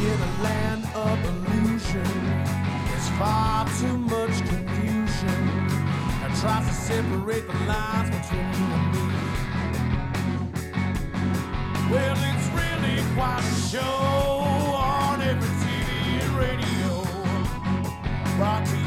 in a land of illusion. There's far too much confusion that tries to separate the lines between. Well, it's really quite a show on every TV and radio. Rocky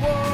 world.